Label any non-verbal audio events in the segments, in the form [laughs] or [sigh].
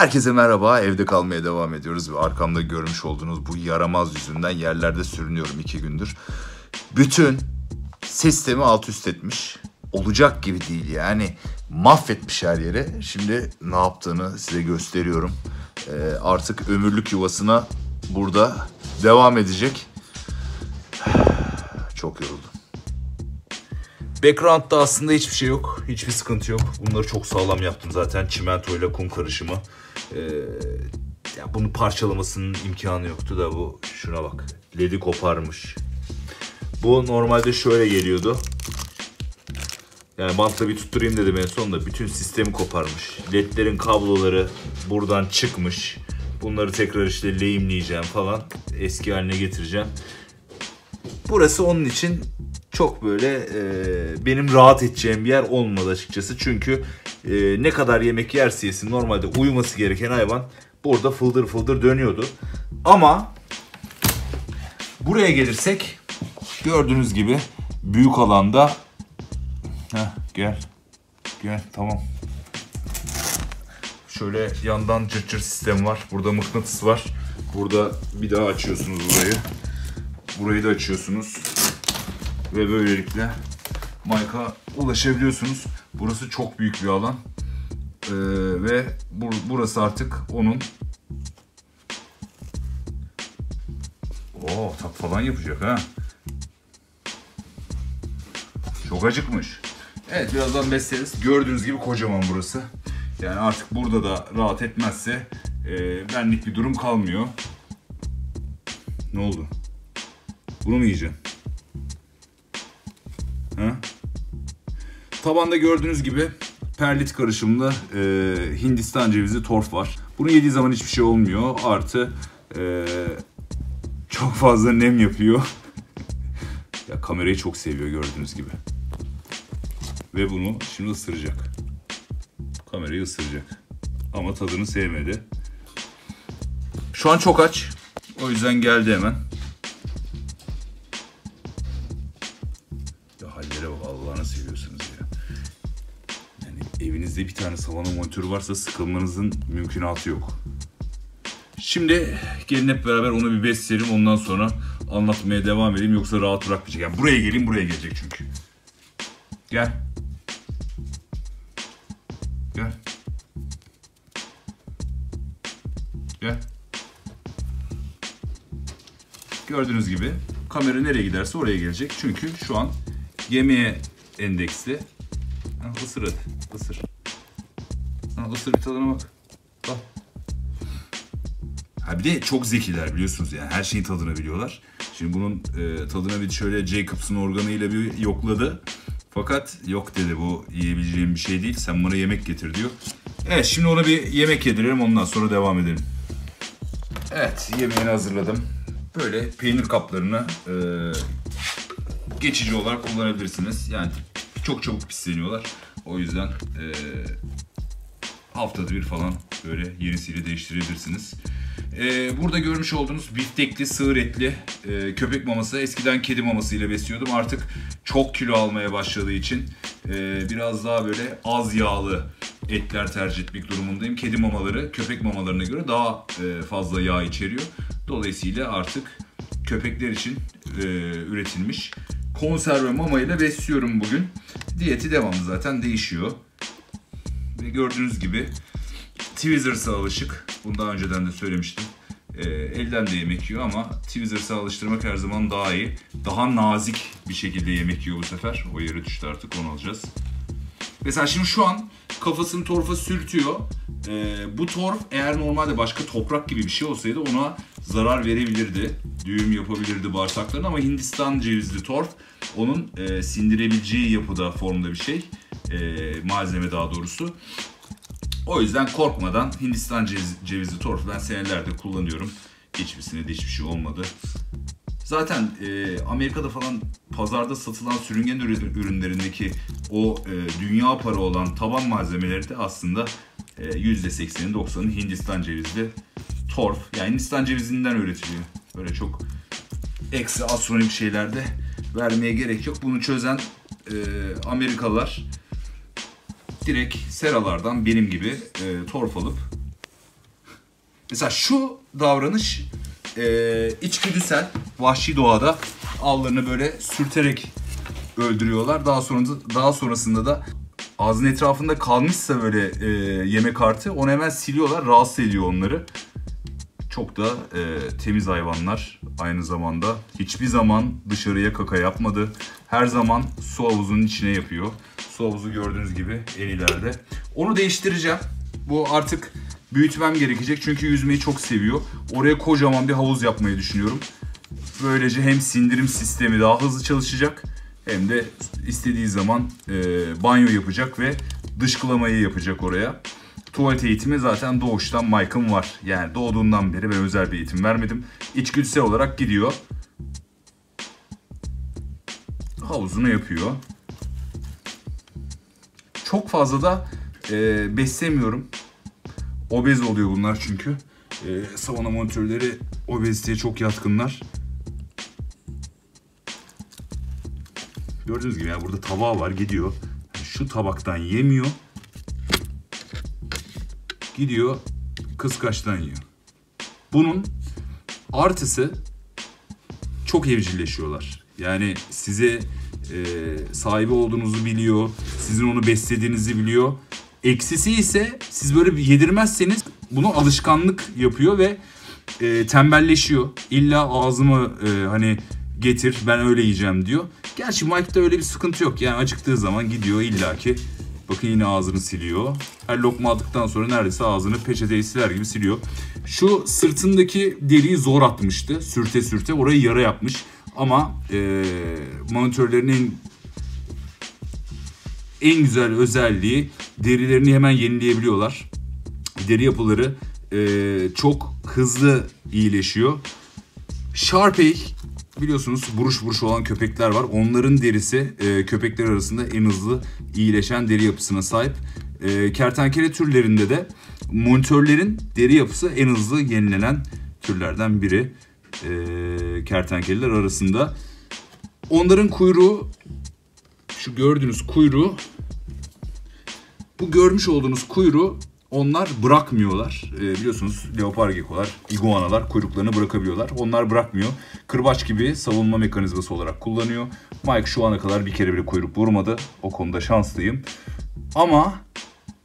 Herkese merhaba. Evde kalmaya devam ediyoruz ve arkamda görmüş olduğunuz bu yaramaz yüzünden yerlerde sürünüyorum iki gündür. Bütün sistemi alt üst etmiş. Olacak gibi değil yani. Mahvetmiş her yeri. Şimdi ne yaptığını size gösteriyorum. Ee, artık ömürlük yuvasına burada devam edecek. [sighs] Çok yoruldum. Background'da aslında hiçbir şey yok. Hiçbir sıkıntı yok. Bunları çok sağlam yaptım zaten. Çimento ile kum karışımı. Ee, ya bunu parçalamasının imkanı yoktu da bu şuna bak. Ledi koparmış. Bu normalde şöyle geliyordu. Yani bantla bir tutturayım dedim en sonunda. Bütün sistemi koparmış. Ledlerin kabloları buradan çıkmış. Bunları tekrar işte lehimleyeceğim falan. Eski haline getireceğim. Burası onun için çok böyle e, benim rahat edeceğim bir yer olmadı açıkçası. Çünkü e, ne kadar yemek yerse yesin normalde uyuması gereken hayvan burada fıldır fıldır dönüyordu. Ama buraya gelirsek gördüğünüz gibi büyük alanda Heh, gel gel tamam şöyle yandan cır cır sistem var burada mıknatıs var burada bir daha açıyorsunuz burayı burayı da açıyorsunuz ve böylelikle Mike'a ulaşabiliyorsunuz. Burası çok büyük bir alan. Ee, ve bur burası artık onun Oo tat falan yapacak ha. Çok acıkmış. Evet birazdan besleriz. Gördüğünüz gibi kocaman burası. Yani artık burada da rahat etmezse e, benlik bir durum kalmıyor. Ne oldu? Bunu mu yiyeceğim? Tabanda gördüğünüz gibi perlit karışımlı e, Hindistan cevizi torf var. Bunu yediği zaman hiçbir şey olmuyor. Artı e, çok fazla nem yapıyor. [laughs] ya kamerayı çok seviyor gördüğünüz gibi. Ve bunu şimdi ısıracak. Kamerayı ısıracak. Ama tadını sevmedi. Şu an çok aç. O yüzden geldi hemen. Salona monitörü varsa sıkılmanızın mümkünatı yok. Şimdi gelin hep beraber onu bir besleyelim ondan sonra anlatmaya devam edeyim yoksa rahat bırakmayacak. Yani buraya geleyim buraya gelecek çünkü. Gel. Gel. Gel. Gördüğünüz gibi kamera nereye giderse oraya gelecek. Çünkü şu an yemeğe endeksli. Ha, ısır. Isır. Isır bir bak. Bak. Ha bir de çok zekiler biliyorsunuz yani her şeyin tadını biliyorlar. Şimdi bunun e, tadına bir şöyle Jacobs'ın organıyla bir yokladı. Fakat yok dedi bu yiyebileceğim bir şey değil. Sen bana yemek getir diyor. Evet şimdi ona bir yemek yedirelim ondan sonra devam edelim. Evet yemeğini hazırladım. Böyle peynir kaplarını e, geçici olarak kullanabilirsiniz. Yani çok çabuk pisleniyorlar. O yüzden e, haftada bir falan böyle yenisiyle değiştirebilirsiniz. E, burada görmüş olduğunuz biftekli, sığır etli e, köpek maması. Eskiden kedi maması ile besliyordum. Artık çok kilo almaya başladığı için e, biraz daha böyle az yağlı etler tercih etmek durumundayım. Kedi mamaları köpek mamalarına göre daha e, fazla yağ içeriyor. Dolayısıyla artık köpekler için e, üretilmiş konserve mama ile besliyorum bugün. Diyeti devamlı zaten değişiyor. Ve gördüğünüz gibi Tweezers'a alışık. Bunu daha önceden de söylemiştim. E, elden de yemek yiyor ama Tweezers'a alıştırmak her zaman daha iyi. Daha nazik bir şekilde yemek yiyor bu sefer. O yere düştü artık onu alacağız. Mesela şimdi şu an kafasını torfa sürtüyor. Ee, bu torf eğer normalde başka toprak gibi bir şey olsaydı ona zarar verebilirdi. Düğüm yapabilirdi bağırsaklarına ama Hindistan cevizli torf onun e, sindirebileceği yapıda formda bir şey. E, malzeme daha doğrusu. O yüzden korkmadan Hindistan cevizi, cevizli torf ben senelerdir kullanıyorum. Hiçbirisine de hiçbir şey olmadı. Zaten e, Amerika'da falan pazarda satılan sürüngen ürünlerindeki o e, dünya para olan taban malzemeleri de aslında e, %80'i 90'ı Hindistan cevizli torf. Yani Hindistan cevizinden üretiliyor. Böyle çok eksi astronomik şeylerde vermeye gerek yok. Bunu çözen e, Amerikalılar direkt seralardan benim gibi e, torf alıp Mesela şu davranış e, içgüdüsel, vahşi doğada avlarını böyle sürterek öldürüyorlar. Daha sonra daha sonrasında da ağzın etrafında kalmışsa böyle e, yemek artı onu hemen siliyorlar. Rahatsız ediyor onları. Çok da e, temiz hayvanlar aynı zamanda. Hiçbir zaman dışarıya kaka yapmadı. Her zaman su havuzunun içine yapıyor. Su havuzu gördüğünüz gibi en ileride. Onu değiştireceğim. Bu artık büyütmem gerekecek çünkü yüzmeyi çok seviyor. Oraya kocaman bir havuz yapmayı düşünüyorum. Böylece hem sindirim sistemi daha hızlı çalışacak hem de istediği zaman e, banyo yapacak ve dışkılamayı yapacak oraya. Tuvalet eğitimi zaten doğuştan Mike'ın var. Yani doğduğundan beri ben özel bir eğitim vermedim. İçgüdüsel olarak gidiyor. Havuzunu yapıyor. Çok fazla da e, beslemiyorum. Obez oluyor bunlar çünkü. E, savunma monitörleri obeziteye çok yatkınlar. Gördüğünüz gibi yani burada tabağı var gidiyor. Şu tabaktan yemiyor. Gidiyor kıskaçtan yiyor. Bunun artısı çok evcilleşiyorlar. Yani size e, sahibi olduğunuzu biliyor. Sizin onu beslediğinizi biliyor. Eksisi ise siz böyle bir yedirmezseniz bunu alışkanlık yapıyor ve e, tembelleşiyor. İlla ağzımı e, hani getir ben öyle yiyeceğim diyor. Gerçi Mike'da öyle bir sıkıntı yok. Yani acıktığı zaman gidiyor illaki. Bakın yine ağzını siliyor. Her lokma aldıktan sonra neredeyse ağzını peçeteyi siler gibi siliyor. Şu sırtındaki deriyi zor atmıştı. Sürte sürte orayı yara yapmış. Ama e, monitörlerin en, en güzel özelliği derilerini hemen yenileyebiliyorlar. Deri yapıları e, çok hızlı iyileşiyor. Sharpei biliyorsunuz buruş buruş olan köpekler var. Onların derisi e, köpekler arasında en hızlı iyileşen deri yapısına sahip. E, kertenkele türlerinde de monitörlerin deri yapısı en hızlı yenilenen türlerden biri. E, kertenkeleler arasında. Onların kuyruğu şu gördüğünüz kuyruğu bu görmüş olduğunuz kuyruğu onlar bırakmıyorlar. E, biliyorsunuz leopar gekolar, iguanalar kuyruklarını bırakabiliyorlar. Onlar bırakmıyor. Kırbaç gibi savunma mekanizması olarak kullanıyor. Mike şu ana kadar bir kere bile kuyruk vurmadı. O konuda şanslıyım. Ama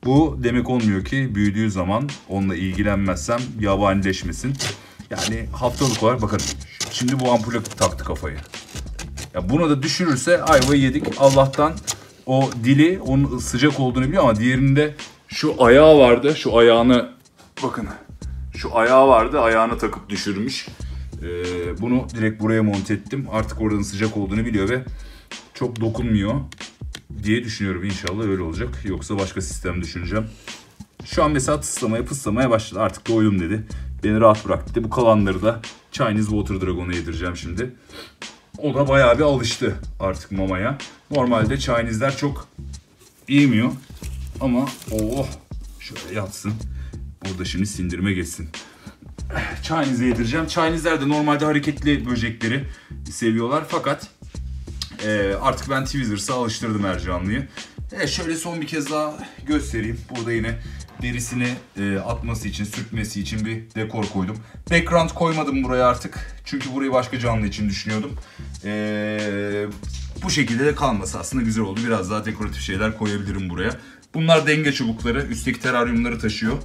bu demek olmuyor ki büyüdüğü zaman onunla ilgilenmezsem yabanileşmesin. Yani haftalık olarak bakın şimdi bu ampule taktı kafayı. Ya bunu da düşürürse ayvayı yedik. Allah'tan o dili onun sıcak olduğunu biliyor ama diğerinde şu ayağı vardı. Şu ayağını bakın. Şu ayağı vardı. Ayağını takıp düşürmüş. Ee, bunu direkt buraya monte ettim. Artık oranın sıcak olduğunu biliyor ve çok dokunmuyor diye düşünüyorum. İnşallah öyle olacak. Yoksa başka sistem düşüneceğim. Şu an mesela tıslamaya pıslamaya başladı. Artık doydum dedi. Beni rahat bırak dedi. Bu kalanları da Chinese Water Dragon'a yedireceğim şimdi. O da bayağı bir alıştı artık mamaya. Normalde Chinese'ler çok yemiyor. Ama oh şöyle yatsın. Orada şimdi sindirme geçsin. Chinese'e yedireceğim. Chinese'ler de normalde hareketli böcekleri seviyorlar fakat e, artık ben Twizzlers'a alıştırdım Ercanlı'yı. E, şöyle son bir kez daha göstereyim. Burada yine derisini e, atması için, sürtmesi için bir dekor koydum. Background koymadım buraya artık. Çünkü burayı başka canlı için düşünüyordum. E, bu şekilde de kalması aslında güzel oldu. Biraz daha dekoratif şeyler koyabilirim buraya. Bunlar denge çubukları. Üstteki teraryumları taşıyor.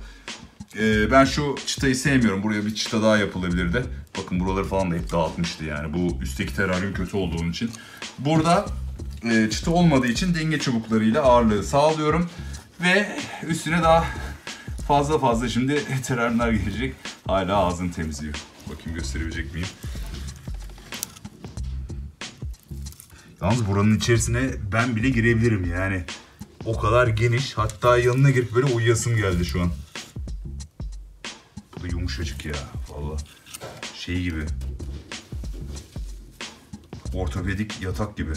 Ee, ben şu çıtayı sevmiyorum. Buraya bir çıta daha yapılabilirdi. Bakın buraları falan da hep dağıtmıştı yani. Bu üstteki teraryum kötü olduğu için. Burada e, çıta olmadığı için denge çubuklarıyla ağırlığı sağlıyorum. Ve üstüne daha fazla fazla şimdi [laughs] teraryumlar gelecek. Hala ağzını temizliyor. Bakayım gösterebilecek miyim? Yalnız buranın içerisine ben bile girebilirim yani. O kadar geniş. Hatta yanına girip böyle uyuyasım geldi şu an. Bu da yumuşacık ya. Valla. Şey gibi. Ortopedik yatak gibi.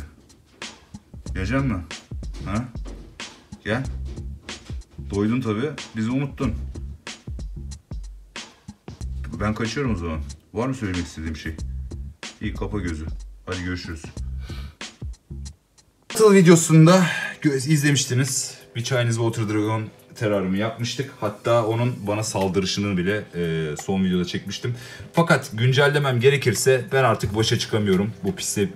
Gelecek mi? Ha? Gel. Doydun tabi. Bizi unuttun. Ben kaçıyorum o zaman. Var mı söylemek istediğim şey? İyi kapa gözü. Hadi görüşürüz. Battle videosunda izlemiştiniz. Bir Chinese Water Dragon terarımı yapmıştık. Hatta onun bana saldırışını bile e, son videoda çekmiştim. Fakat güncellemem gerekirse ben artık başa çıkamıyorum bu pis, e,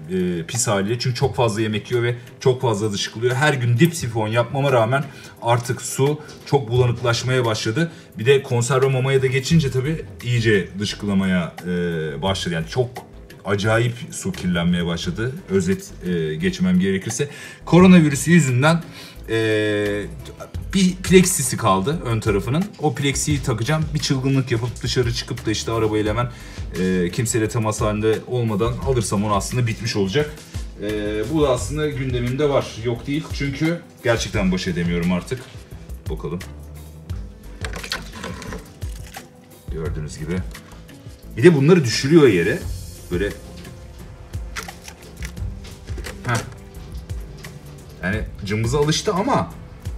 pis haliyle. Çünkü çok fazla yemek yiyor ve çok fazla dışkılıyor. Her gün dip sifon yapmama rağmen artık su çok bulanıklaşmaya başladı. Bir de konserve mamaya da geçince tabii iyice dışkılamaya e, başladı. Yani çok acayip su kirlenmeye başladı. Özet e, geçmem gerekirse. Koronavirüsü yüzünden e, bir plexisi kaldı ön tarafının. O plexiyi takacağım. Bir çılgınlık yapıp dışarı çıkıp da işte arabayla hemen e, kimseyle temas halinde olmadan alırsam onu aslında bitmiş olacak. E, bu da aslında gündemimde var. Yok değil. Çünkü gerçekten baş edemiyorum artık. Bakalım. Gördüğünüz gibi. Bir de bunları düşürüyor yere. Böyle Heh. Yani cımbıza alıştı ama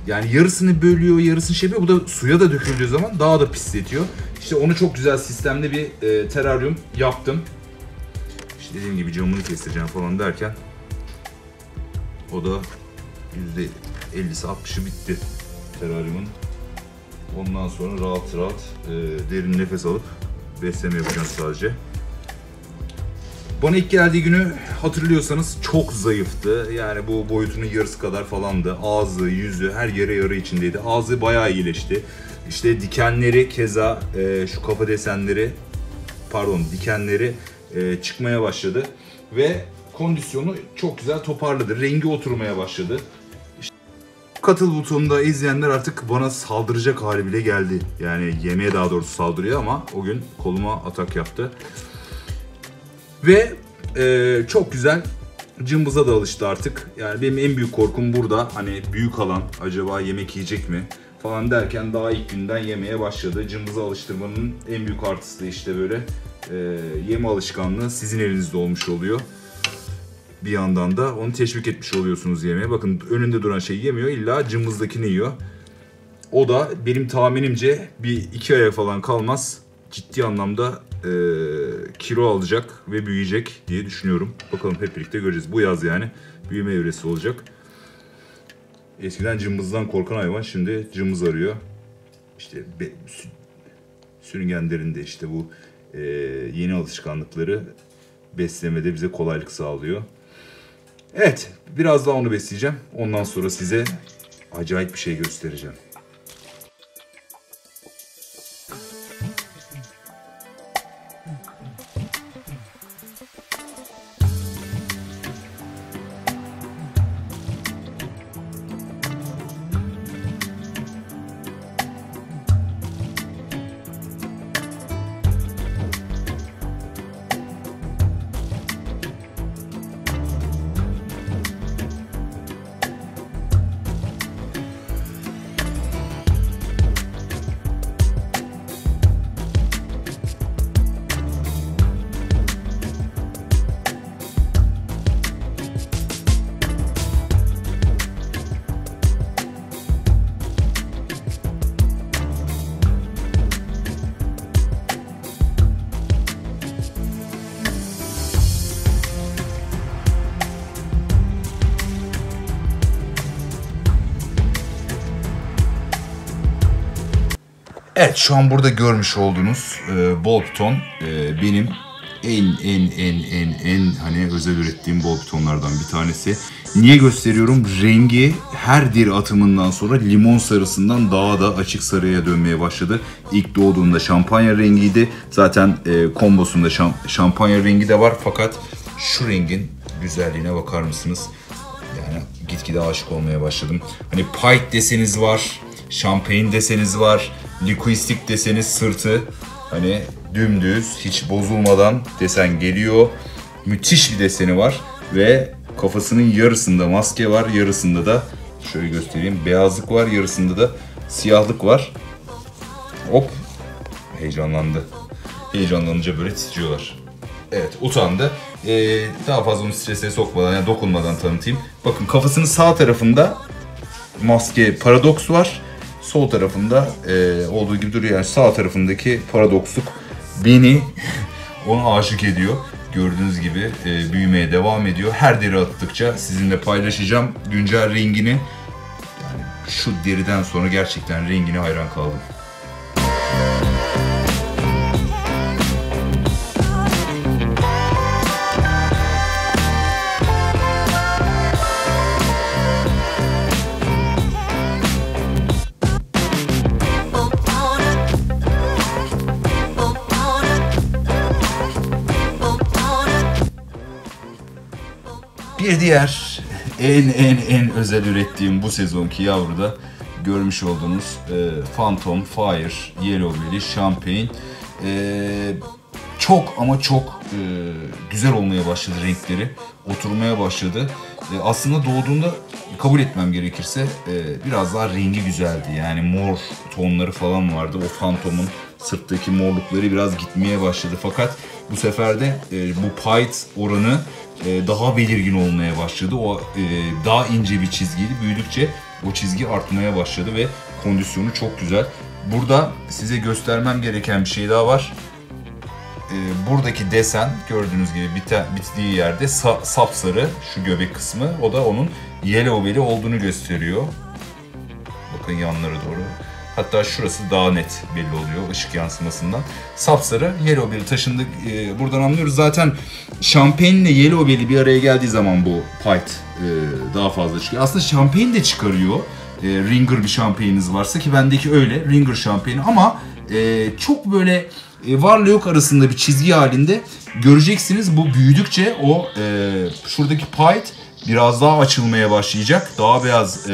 yani yarısını bölüyor, yarısını şey yapıyor. Bu da suya da döküldüğü zaman daha da pisletiyor. İşte onu çok güzel sistemli bir e, teraryum yaptım. İşte dediğim gibi camını kestireceğim falan derken o da %50'si 60'ı bitti teraryumun. Ondan sonra rahat rahat e, derin nefes alıp besleme yapacağım sadece. Bana ilk geldiği günü hatırlıyorsanız çok zayıftı. Yani bu boyutunun yarısı kadar falandı. Ağzı, yüzü her yere yara içindeydi. Ağzı bayağı iyileşti. İşte dikenleri keza e, şu kafa desenleri pardon dikenleri e, çıkmaya başladı. Ve kondisyonu çok güzel toparladı. Rengi oturmaya başladı. Katıl butonunda izleyenler artık bana saldıracak hali bile geldi. Yani yemeğe daha doğrusu saldırıyor ama o gün koluma atak yaptı. Ve e, çok güzel cımbıza da alıştı artık. Yani benim en büyük korkum burada. Hani büyük alan acaba yemek yiyecek mi falan derken daha ilk günden yemeye başladı. Cımbıza alıştırmanın en büyük artısı da işte böyle e, yeme alışkanlığı sizin elinizde olmuş oluyor. Bir yandan da onu teşvik etmiş oluyorsunuz yemeye. Bakın önünde duran şeyi yemiyor illa cımbızdakini yiyor. O da benim tahminimce bir iki aya falan kalmaz ciddi anlamda e, kilo alacak ve büyüyecek diye düşünüyorum. Bakalım hep birlikte göreceğiz. Bu yaz yani büyüme evresi olacak. Eskiden cımbızdan korkan hayvan şimdi cımbız arıyor. İşte be, sü, sürüngenlerinde işte bu e, yeni alışkanlıkları beslemede bize kolaylık sağlıyor. Evet, biraz daha onu besleyeceğim. Ondan sonra size acayip bir şey göstereceğim. Evet şu an burada görmüş olduğunuz e, bol piton e, benim en en en en en hani özel ürettiğim bol pitonlardan bir tanesi. Niye gösteriyorum? Rengi her dir atımından sonra limon sarısından daha da açık sarıya dönmeye başladı. İlk doğduğunda şampanya rengiydi. Zaten e, kombosunda şam, şampanya rengi de var fakat şu rengin güzelliğine bakar mısınız? Yani gitgide aşık olmaya başladım. Hani pint deseniz var, şampeyn deseniz var, likuistik deseniz sırtı hani dümdüz hiç bozulmadan desen geliyor. Müthiş bir deseni var ve kafasının yarısında maske var, yarısında da şöyle göstereyim beyazlık var, yarısında da siyahlık var. Hop heyecanlandı. Heyecanlanınca böyle titriyorlar. Evet utandı. Ee, daha fazla onu strese sokmadan yani dokunmadan tanıtayım. Bakın kafasının sağ tarafında maske paradoks var. Sol tarafında e, olduğu gibi duruyor. Yani sağ tarafındaki paradoksluk beni [laughs] ona aşık ediyor. Gördüğünüz gibi e, büyümeye devam ediyor. Her deri attıkça sizinle paylaşacağım güncel rengini. Yani şu deriden sonra gerçekten rengine hayran kaldım. Bir diğer en en en özel ürettiğim bu sezonki yavruda görmüş olduğunuz e, Phantom Fire Yellow Belly Champagne. E, çok ama çok e, güzel olmaya başladı renkleri oturmaya başladı. E, aslında doğduğunda kabul etmem gerekirse e, biraz daha rengi güzeldi. Yani mor tonları falan vardı. O Phantom'un sırttaki morlukları biraz gitmeye başladı. Fakat bu sefer de e, bu pite oranı e, daha belirgin olmaya başladı. O e, daha ince bir çizgiydi. Büyüdükçe o çizgi artmaya başladı ve kondisyonu çok güzel. Burada size göstermem gereken bir şey daha var. E, buradaki desen gördüğünüz gibi bite, bittiği yerde sa, sapsarı şu göbek kısmı. O da onun yellow belly olduğunu gösteriyor. Bakın yanları doğru. Hatta şurası daha net belli oluyor ışık yansımasından. Sapsarı yellow belly taşındık. E, buradan anlıyoruz. Zaten Champagne ile yellow belly bir araya geldiği zaman bu pite e, daha fazla çıkıyor. Aslında Champagne de çıkarıyor. E, Ringer bir şampanyeniz varsa ki bendeki öyle. Ringer şampanyeni ama e, çok böyle e, varla yok arasında bir çizgi halinde göreceksiniz. Bu büyüdükçe o e, şuradaki pite biraz daha açılmaya başlayacak. Daha beyaz e,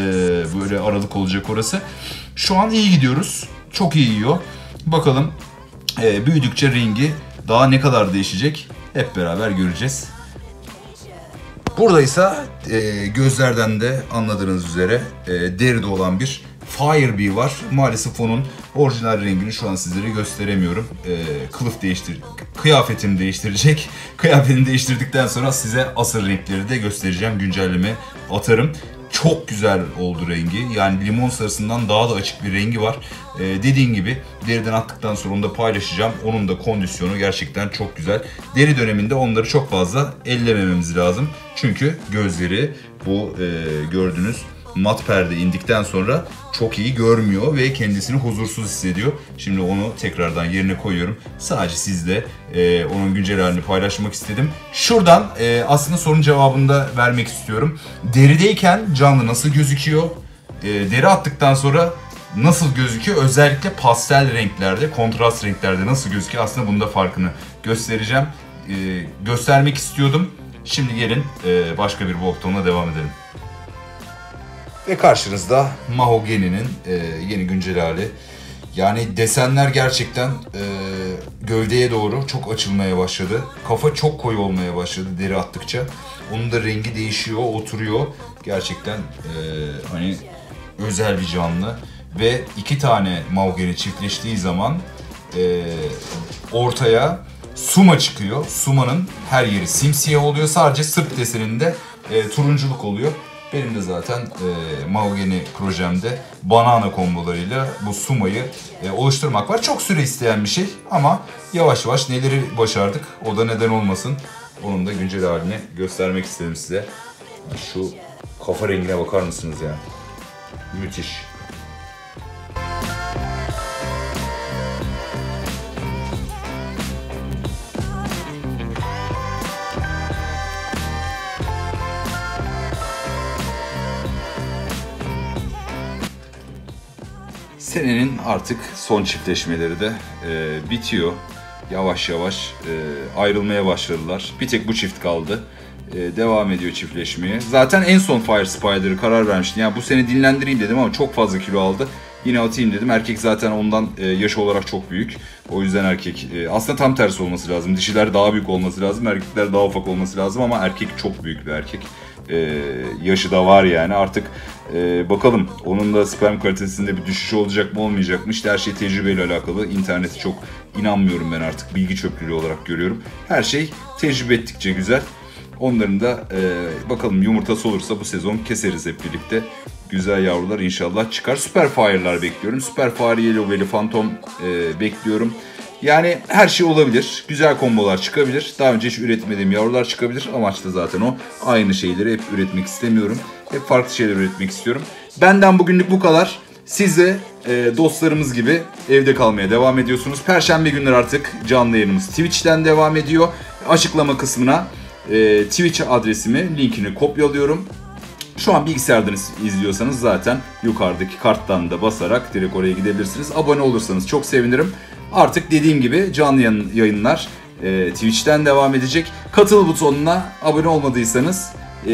böyle aralık olacak orası. Şu an iyi gidiyoruz. Çok iyi yiyor. Bakalım e, büyüdükçe rengi daha ne kadar değişecek hep beraber göreceğiz. Burada ise e, gözlerden de anladığınız üzere e, deride olan bir Firebee var. Maalesef onun orijinal rengini şu an sizlere gösteremiyorum. E, kılıf değiştir, kıyafetini değiştirecek. [laughs] Kıyafetini değiştirdikten sonra size asıl renkleri de göstereceğim. Güncelleme atarım çok güzel oldu rengi. Yani limon sarısından daha da açık bir rengi var. Ee, dediğim gibi deriden attıktan sonra onu da paylaşacağım. Onun da kondisyonu gerçekten çok güzel. Deri döneminde onları çok fazla ellemememiz lazım. Çünkü gözleri bu e, gördüğünüz mat perde indikten sonra çok iyi görmüyor ve kendisini huzursuz hissediyor. Şimdi onu tekrardan yerine koyuyorum. Sadece sizle e, onun güncel halini paylaşmak istedim. Şuradan e, aslında sorun cevabını da vermek istiyorum. Derideyken canlı nasıl gözüküyor? E, deri attıktan sonra nasıl gözüküyor? Özellikle pastel renklerde, kontrast renklerde nasıl gözüküyor? Aslında bunda farkını göstereceğim. E, göstermek istiyordum. Şimdi gelin e, başka bir Volkton'la devam edelim. Ve karşınızda Mahogany'nin e, yeni güncel hali. Yani desenler gerçekten e, gövdeye doğru çok açılmaya başladı. Kafa çok koyu olmaya başladı deri attıkça. Onun da rengi değişiyor, oturuyor. Gerçekten e, hani özel bir canlı. Ve iki tane Mahogany çiftleştiği zaman e, ortaya Suma çıkıyor. Suma'nın her yeri simsiyah oluyor. Sadece sırt deseninde e, turunculuk oluyor. Benim de zaten e, Mahogany projemde banana kombolarıyla bu sumayı e, oluşturmak var. Çok süre isteyen bir şey ama yavaş yavaş neleri başardık o da neden olmasın. Onun da güncel halini göstermek istedim size. Şu kafa rengine bakar mısınız ya? Müthiş. Senenin artık son çiftleşmeleri de e, bitiyor. Yavaş yavaş e, ayrılmaya başladılar. Bir tek bu çift kaldı. E, devam ediyor çiftleşmeye. Zaten en son Fire Spider'ı karar vermiştim. Yani bu sene dinlendireyim dedim ama çok fazla kilo aldı. Yine atayım dedim. Erkek zaten ondan e, yaş olarak çok büyük. O yüzden erkek e, aslında tam tersi olması lazım. Dişiler daha büyük olması lazım. Erkekler daha ufak olması lazım ama erkek çok büyük bir erkek. E, yaşı da var yani. Artık e, bakalım onun da sperm kalitesinde bir düşüş olacak mı olmayacak mı? İşte her şey tecrübeyle alakalı. İnterneti çok inanmıyorum ben artık. Bilgi çöplülüğü olarak görüyorum. Her şey tecrübe ettikçe güzel. Onların da e, bakalım yumurtası olursa bu sezon keseriz hep birlikte. Güzel yavrular inşallah çıkar. Süper Fire'lar bekliyorum. Süper Fire Yellow Belly Phantom e, bekliyorum. Yani her şey olabilir. Güzel kombolar çıkabilir. Daha önce hiç üretmediğim yavrular çıkabilir. Amaç da zaten o. Aynı şeyleri hep üretmek istemiyorum. Hep farklı şeyler üretmek istiyorum. Benden bugünlük bu kadar. Siz de e, dostlarımız gibi evde kalmaya devam ediyorsunuz. Perşembe günleri artık canlı yayınımız Twitch'ten devam ediyor. Açıklama kısmına e, Twitch adresimi, linkini kopyalıyorum. Şu an bilgisayardan iz- izliyorsanız zaten yukarıdaki karttan da basarak direkt oraya gidebilirsiniz. Abone olursanız çok sevinirim. Artık dediğim gibi canlı yayın- yayınlar e, Twitch'ten devam edecek. Katıl butonuna abone olmadıysanız e,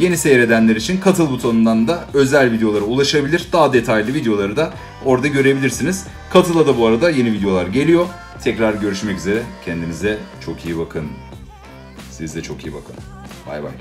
yeni seyredenler için katıl butonundan da özel videolara ulaşabilir. Daha detaylı videoları da orada görebilirsiniz. Katıla da bu arada yeni videolar geliyor. Tekrar görüşmek üzere. Kendinize çok iyi bakın. Siz de çok iyi bakın. Bay bay.